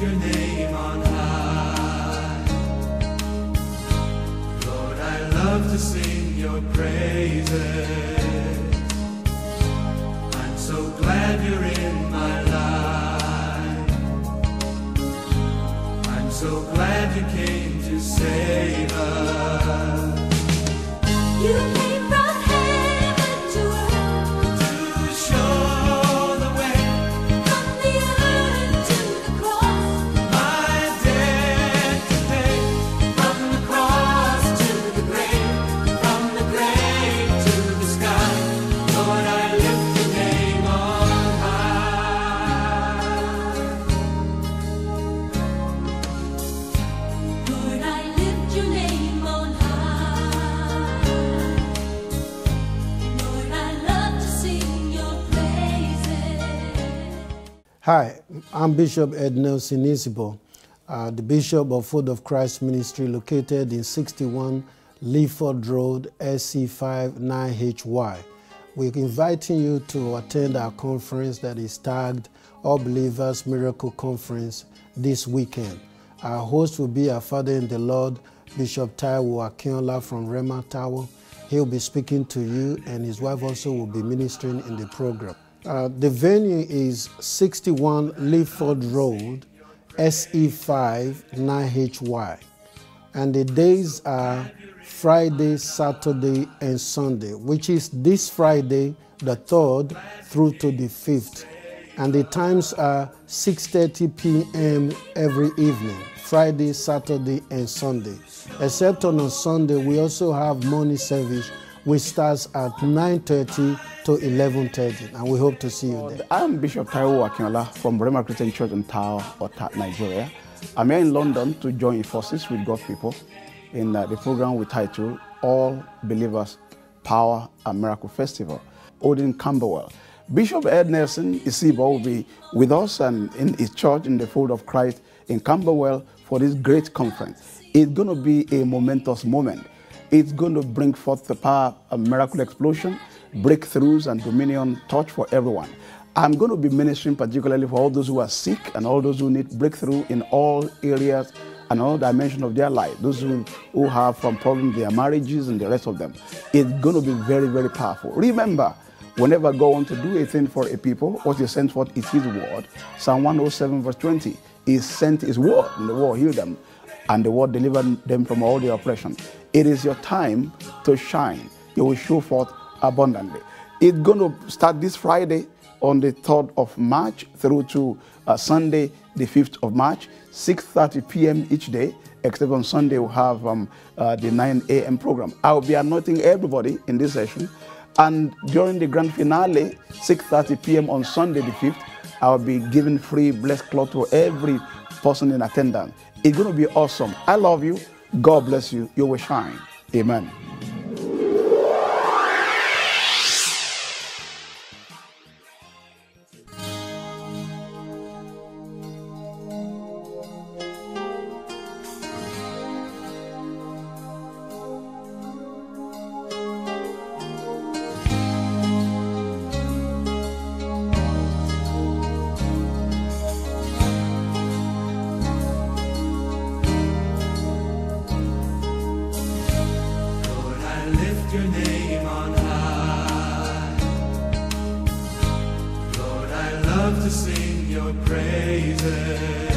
your name on high. Lord, I love to sing your praises. I'm so glad you're in my life. I'm so glad you came to save us. Hi, I'm Bishop Ed Nelson Isibo, uh, the Bishop of Fold of Christ Ministry located in 61 Leaford Road, SE5 9HY. We're inviting you to attend our conference that is tagged All Believers Miracle Conference this weekend. Our host will be our Father in the Lord, Bishop Taiwo Akinola from Rhema Tower. He'll be speaking to you, and his wife also will be ministering in the program. Uh, the venue is 61 Leaford Road, SE5 9HY. And the days are Friday, Saturday, and Sunday, which is this Friday, the 3rd, through to the 5th. And the times are 6:30 p.m. every evening, Friday, Saturday, and Sunday. Except on a Sunday, we also have morning service, which starts at 9:30 to 11:30, and we hope to see you there. I'm Bishop Taiwo Akinola from Rhema Christian Church in Tao, Ota, Nigeria. I'm here in London to join forces with God's people in uh, the program we titled All Believers Power and Miracle Festival, Odin Camberwell. Bishop Ed Nelson Isibo will be with us and in his church in the fold of Christ in Camberwell for this great conference. It's going to be a momentous moment. It's going to bring forth the power of miracle explosion, breakthroughs, and dominion touch for everyone. I'm going to be ministering particularly for all those who are sick and all those who need breakthrough in all areas and all dimensions of their life. Those who, who have from problems their marriages and the rest of them. It's going to be very, very powerful. Remember, whenever God wants to do a thing for a people, what He sends forth is His word. Psalm 107, verse 20. He sent His word, and the word healed them, and the word delivered them from all their oppression. It is your time to shine. You will show forth abundantly. It's going to start this Friday on the 3rd of March through to uh, Sunday, the 5th of March, 6.30 p.m. each day, except on Sunday we'll have um, uh, the 9 a.m. program. I'll be anointing everybody in this session. And during the grand finale, 6.30 p.m. on Sunday the 5th, I'll be giving free blessed cloth to every person in attendance. It's going to be awesome. I love you. God bless you. You will shine. Amen. Your name on high. Lord, I love to sing your praises.